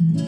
Mm-hmm.